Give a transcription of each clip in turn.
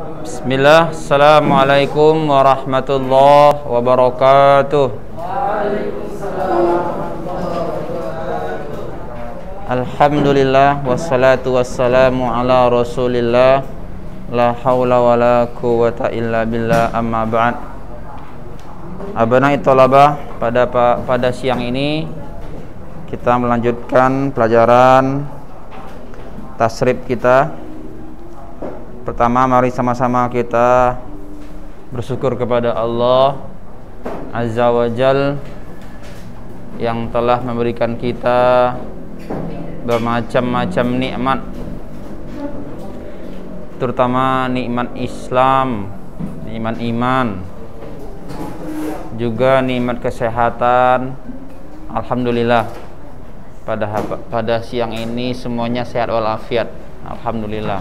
Bismillah, Assalamualaikum warahmatullahi wabarakatuh. Alhamdulillah wassalatu wassalamu ala rasulillah. La hawla wa la quwata illa billah. Amma ba'd. Abana itolabah pada pada siang ini kita melanjutkan pelajaran tasrif kita Pertama mari sama-sama kita bersyukur kepada Allah Azza wa Jal yang telah memberikan kita bermacam-macam nikmat terutama nikmat Islam, nikmat iman, juga nikmat kesehatan. Alhamdulillah. Pada pada siang ini semuanya sehat walafiat. Alhamdulillah.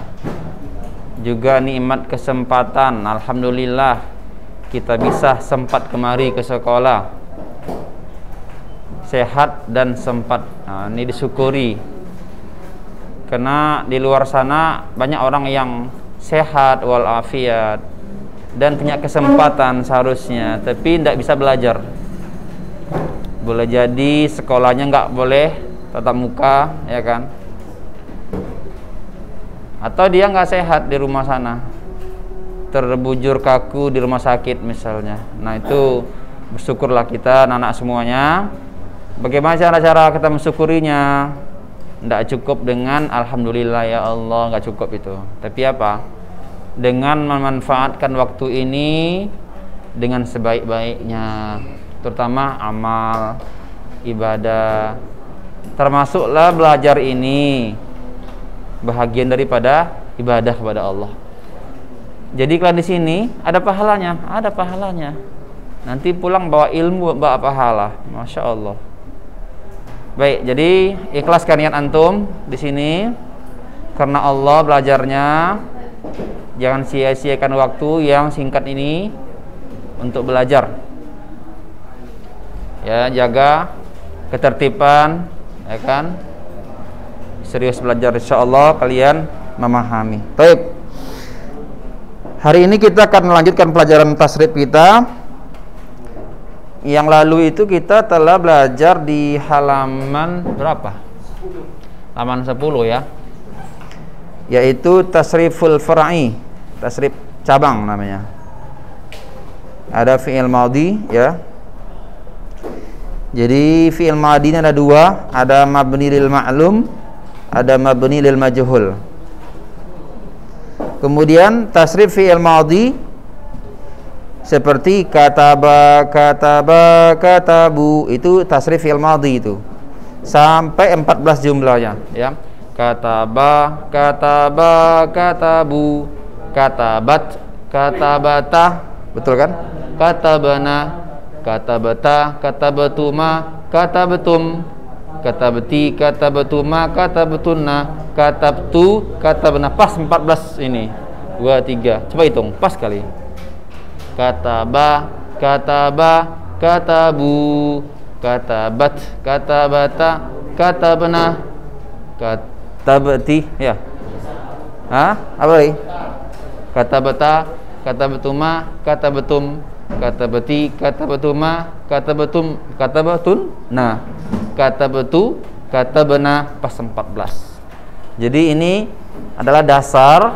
Juga nikmat kesempatan. Alhamdulillah kita bisa sempat kemari ke sekolah. Sehat dan sempat. Nah, ini disyukuri karena di luar sana banyak orang yang sehat walafiat dan punya kesempatan seharusnya tapi tidak bisa belajar boleh jadi sekolahnya nggak boleh tatap muka ya kan atau dia nggak sehat di rumah sana. Terbujur kaku di rumah sakit misalnya. Nah itu bersyukurlah kita anak-anak semuanya. Bagaimana cara-cara kita mensyukurinya? Tidak cukup dengan Alhamdulillah ya Allah nggak cukup itu. Tapi apa? Dengan memanfaatkan waktu ini dengan sebaik-baiknya. Terutama amal ibadah. Termasuklah belajar ini bahagian daripada ibadah kepada Allah jadi kalau di sini ada pahalanya ada pahalanya nanti pulang bawa ilmu bawa pahala masya Allah Baik, jadi ikhlaskan niat antum di sini karena Allah belajarnya. Jangan sia-siakan waktu yang singkat ini untuk belajar. Ya, jaga ketertiban, ya kan? Serius belajar insya Allah kalian memahami. Baik. Hari ini kita akan melanjutkan pelajaran tasrif kita yang lalu itu kita telah belajar di halaman berapa? Halaman 10 ya. Yaitu tasriful far'i, tasrif cabang namanya. Ada fi'il madhi ya. Jadi fi'il madhi ada dua, ada mabni lil ma'lum, ada mabni lil majhul. Kemudian tasrif fi'il madhi seperti kataba kataba katabu itu tasrif fi'il madhi itu. Sampai 14 jumlahnya ya. Kataba kataba katabu katabat katabata betul kan? Katabana katabata katabatuma katabatum katabati katabatuma katabatunna katabtu katabna pas 14 ini. 2 3 coba hitung. Pas kali. Kataba kataba katabu. Katabat katabata katabna. Katabati ya. Hah? Apa lagi? Katabata, katabatuma, katabatum, katabati, katabatuma, katabatum, katabatun. Nah, katabatu, katabana pas 14. Jadi ini adalah dasar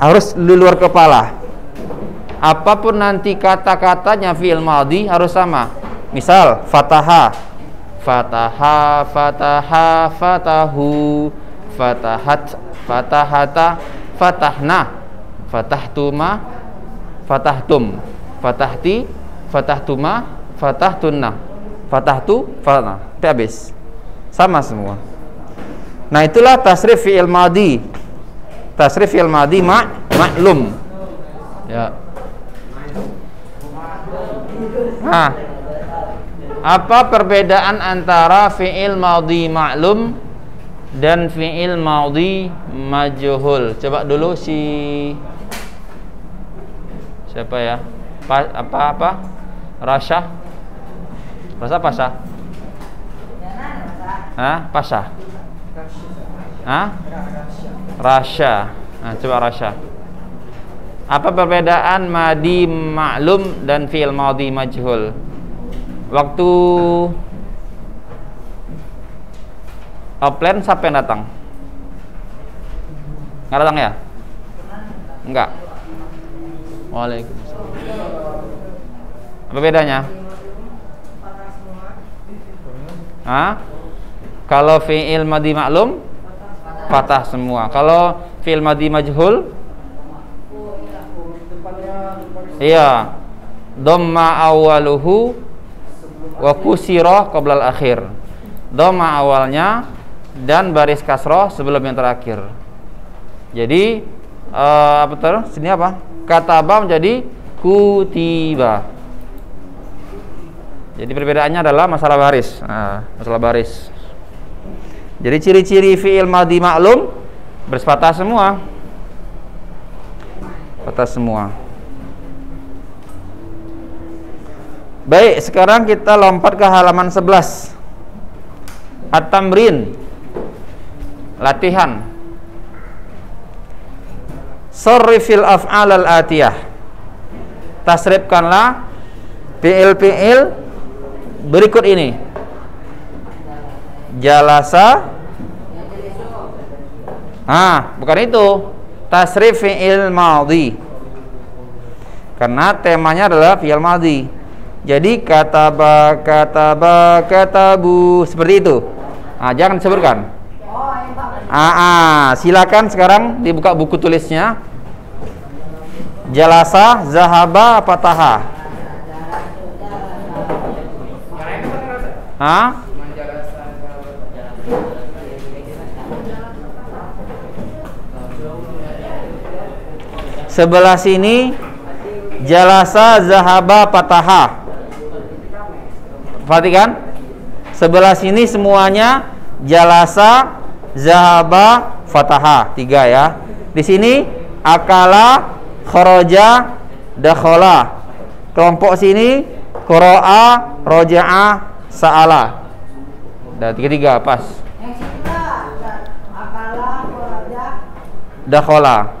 harus di luar kepala apa pun nanti kata-katanya fi'il madhi harus sama. Misal fataha, fataha, fataha, fatahu, fatahat, fatahata, fatahna, fatahtuma, fatahtum, fatahti, fatahtuma, fatahtunna, fatahtu, fatahna. Habis. Sama semua. Nah, itulah tasrif fi'il madhi. Tasrif fi'il madhi ma' maklum. Ya. Nah, apa perbedaan antara fi'il madhi ma'lum dan fi'il madhi majhul? Coba dulu si siapa ya? Pa, apa apa? Rasha? Rasa Pasha? Hah? Pasha? Hah? Rasha. Nah, coba Rasha. Apa perbedaan madi maklum dan fi'il madhi majhul? Waktu offline siapa yang datang? Nggak datang ya? Enggak. Waalaikumsalam. Apa bedanya? Hah? Kalau fi'il madhi maklum patah semua. Kalau fi'il madhi majhul Iya. Dhamma awaluhu wa kusira qabla al-akhir. Dhamma awalnya dan baris kasroh sebelum yang terakhir. Jadi uh, apa terus? Sini apa? Kataba menjadi kutiba. Jadi perbedaannya adalah masalah baris. Nah, masalah baris. Jadi ciri-ciri fi'il madhi maklum bersepatah semua. Patah semua. Baik, sekarang kita lompat ke halaman 11. At-tamrin. Latihan. Sarrifil af'al al-atiyah. Tasrifkanlah fi'il-fi'il berikut ini. Jalasa Ah, bukan itu. Tasrif fi'il madhi. Karena temanya adalah fi'il madhi. Jadi kataba kataba katabu seperti itu. Ah, jangan disebutkan. Ah, ah, silakan sekarang dibuka buku tulisnya. Jalasa, zahaba, pataha. Hah? Sebelah sini jalasa zahaba pataha. Perhatikan. Sebelah sini semuanya jalasa zahaba fataha. Tiga ya. Di sini akala kharaja dakhala. Kelompok sini qira'a roja'a sa'ala. Dan tiga-tiga pas. Dakhala.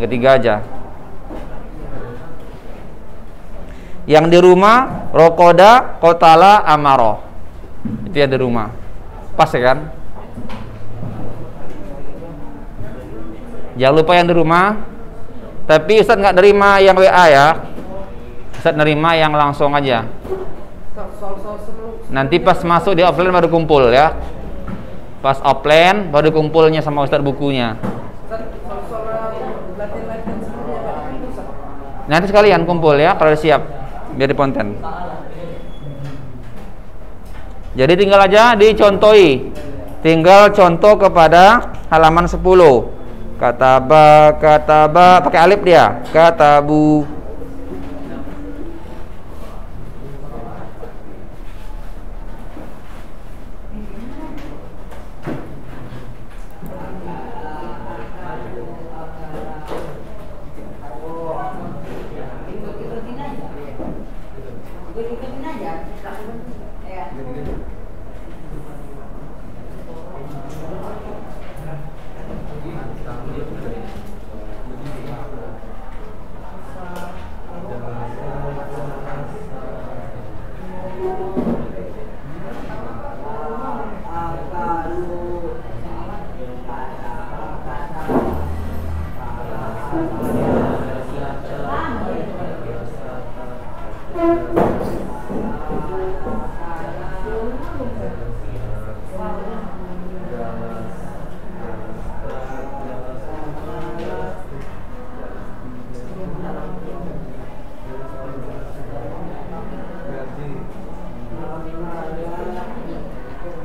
ketiga aja yang di rumah rokoda kotala amaro itu yang di rumah pas ya kan jangan lupa yang di rumah tapi Ustaz nggak nerima yang WA ya Ustaz nerima yang langsung aja nanti pas masuk di offline baru kumpul ya pas offline baru kumpulnya sama Ustaz bukunya Nanti sekalian kumpul ya kalau siap biar di ponten. Jadi tinggal aja dicontohi. Tinggal contoh kepada halaman 10. Kataba kataba pakai alif dia. Katabu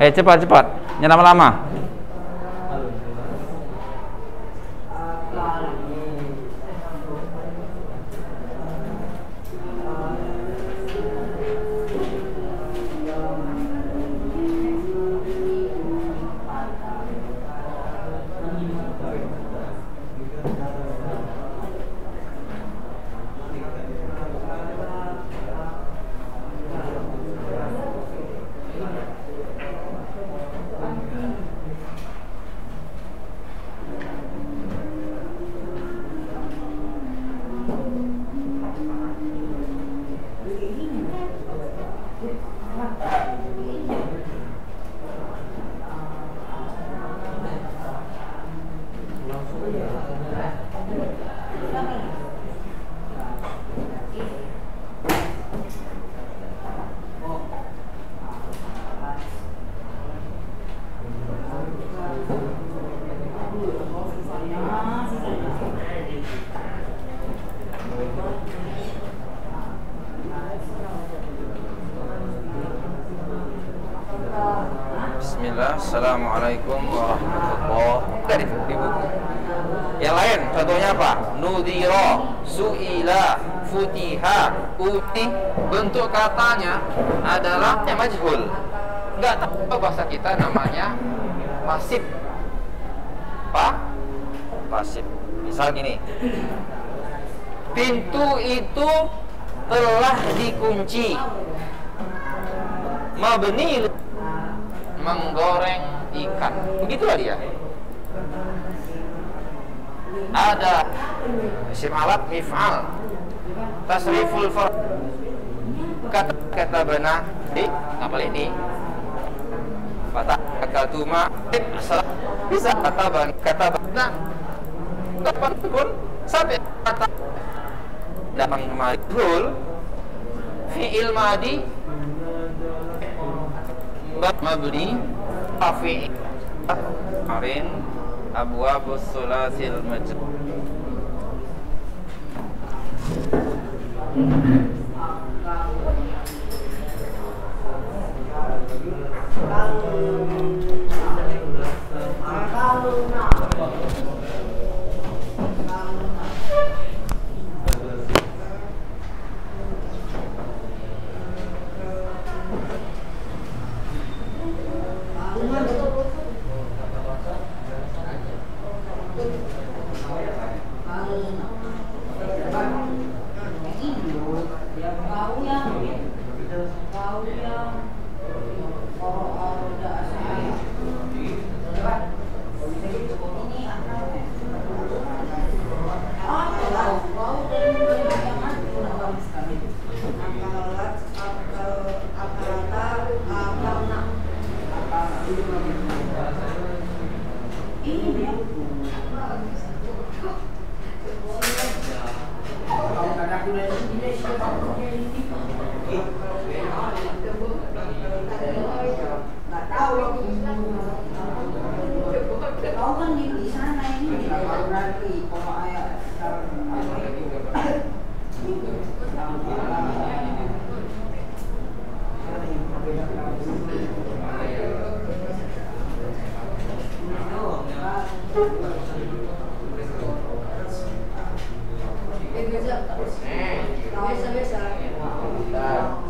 Eh cepat cepat, jangan lama-lama. Assalamualaikum warahmatullahi dari di buku. Yang lain contohnya apa? Nudira, suila, futiha, uti. Bentuk katanya adalah majhul. Enggak tahu bahasa kita namanya pasif. Apa? Pasif. Misal gini. Pintu itu telah dikunci. Mabni menggoreng ikan. Begitulah dia. Ada isim alat mif'al. Tasriful far. Kata kata benar di apa ini? Kata kata tuma bisa kata ban kata benar. Kapan pun sampai kata datang kemari fi'il madi mabni Rafi Karin Abu Abu Sulasil Majid follow Bentar.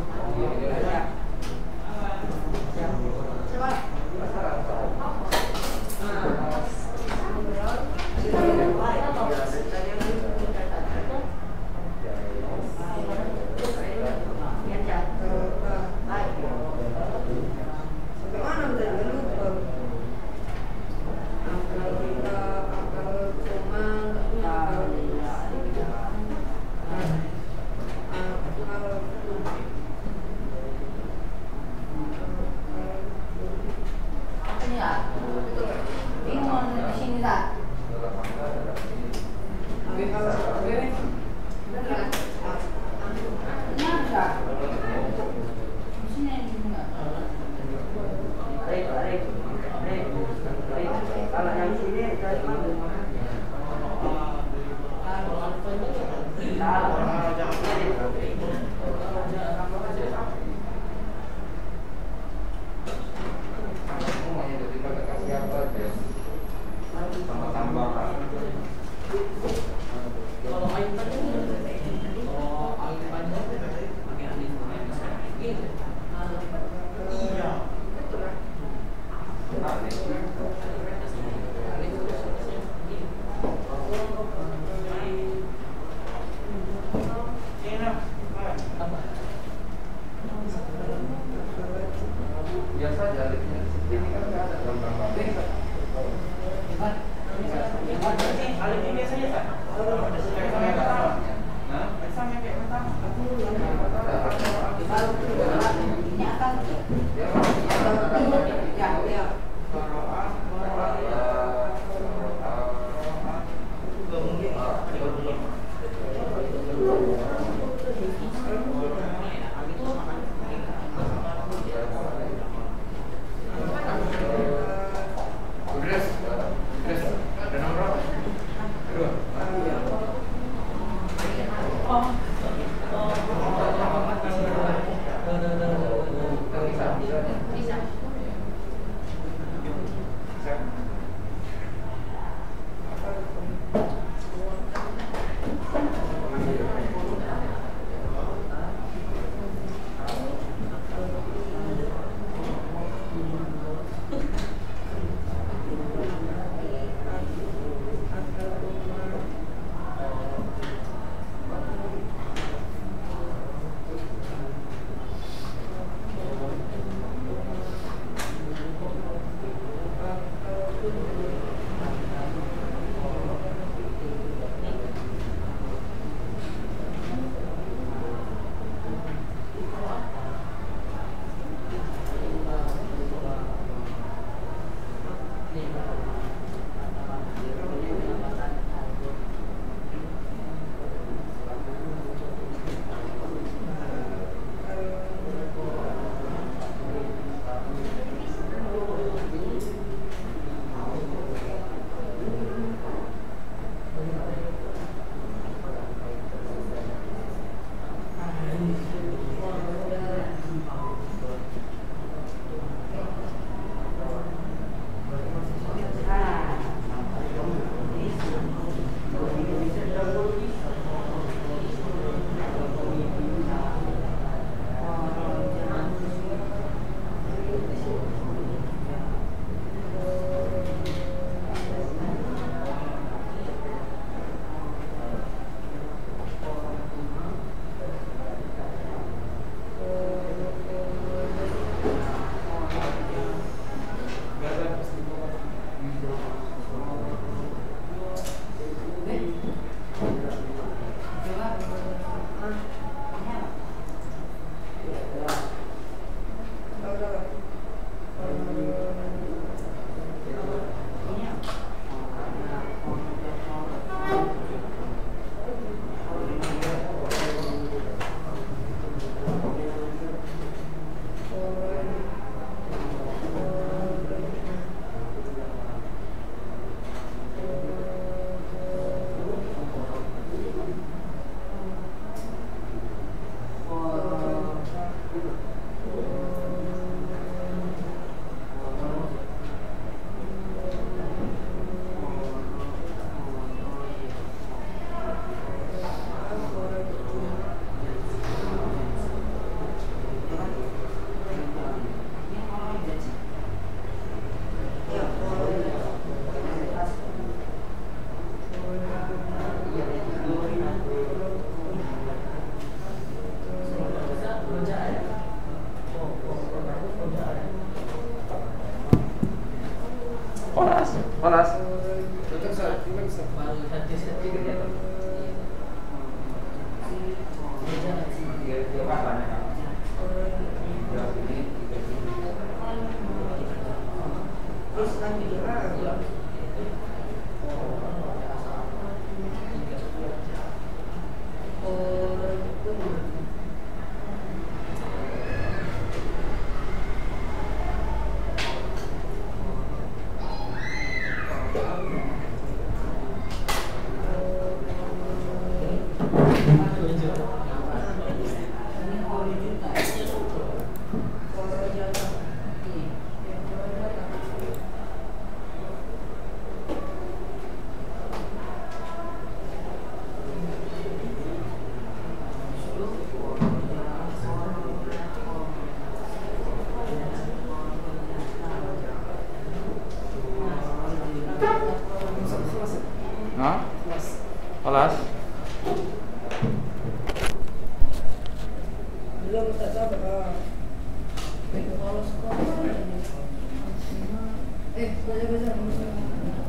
Eh, boleh-boleh.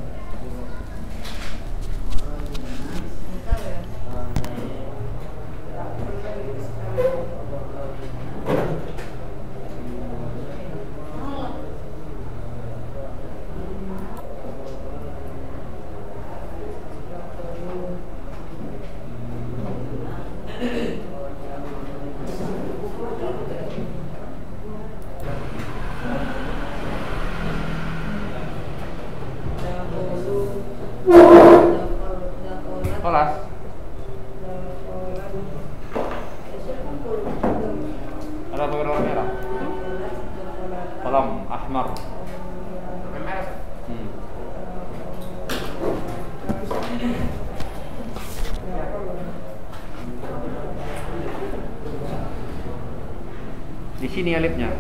Majrur sini alifnya.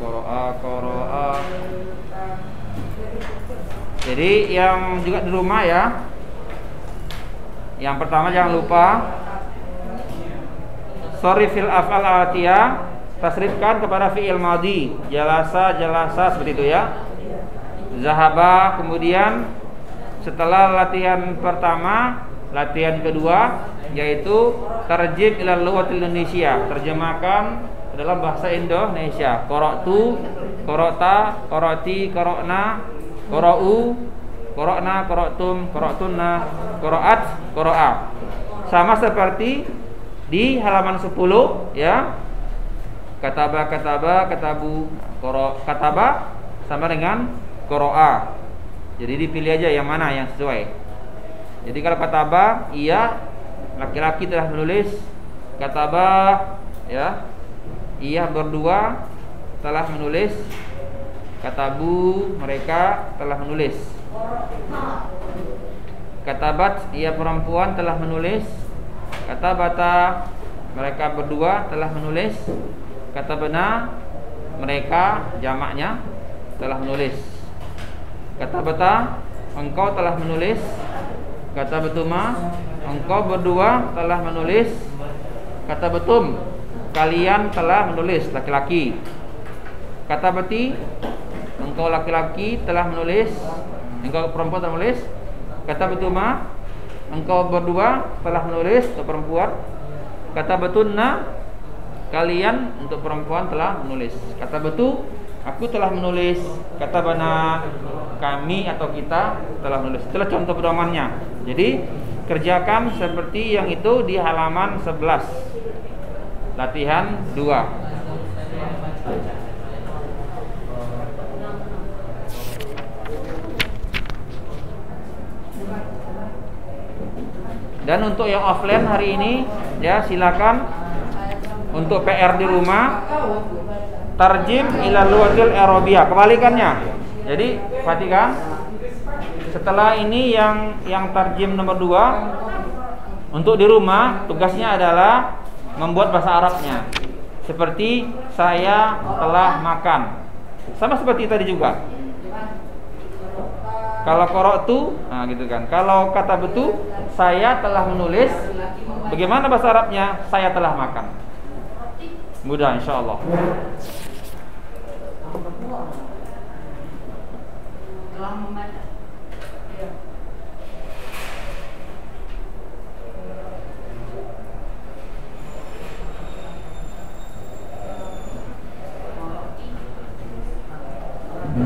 Koroa koroa jadi yang juga di rumah ya. Yang pertama jangan lupa. Sorry fil afal atia tasrifkan kepada fi'il madi jalasa jalasa seperti itu ya. Zahaba kemudian setelah latihan pertama, latihan kedua yaitu tarjim ila lughatil Indonesia, terjemahkan dalam bahasa Indonesia. Qara'tu, qara'ta, qara'ti, qara'na, qara'u, qara'na, qara'tum, qara'tunna, qara'at, qara'a. Sama seperti di halaman 10 ya. Kataba, kataba, katabu, qara, kataba sama dengan qara'a. Jadi dipilih aja yang mana yang sesuai. Jadi kalau kataba iya laki-laki telah menulis kataba ya. Ia berdua telah menulis katabu mereka telah menulis. Katabat ia perempuan telah menulis. Katabata mereka berdua telah menulis. Kata benar mereka jamaknya telah menulis. Kata bata engkau telah menulis. Kata betuma engkau berdua telah menulis. Kata betum kalian telah menulis laki-laki. Kata beti engkau laki-laki telah menulis. Engkau perempuan telah menulis. Kata betuma engkau berdua telah menulis atau perempuan. Kata betunna kalian untuk perempuan telah menulis. Kata betu aku telah menulis. Kata bana kami atau kita telah menulis. Itulah contoh pedomannya. Jadi kerjakan seperti yang itu di halaman 11 latihan 2 Dan untuk yang offline hari ini ya silakan untuk PR di rumah. Tarjim ila luwatil Arabia kebalikannya. Jadi perhatikan setelah ini yang yang tarjim nomor dua untuk di rumah tugasnya adalah membuat bahasa Arabnya. Seperti saya telah makan. Sama seperti tadi juga. Kalau korok tu, nah gitu kan. Kalau kata betul, saya telah menulis. Bagaimana bahasa Arabnya? Saya telah makan. Mudah insya Allah. Telah Rizky,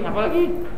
apa lagi?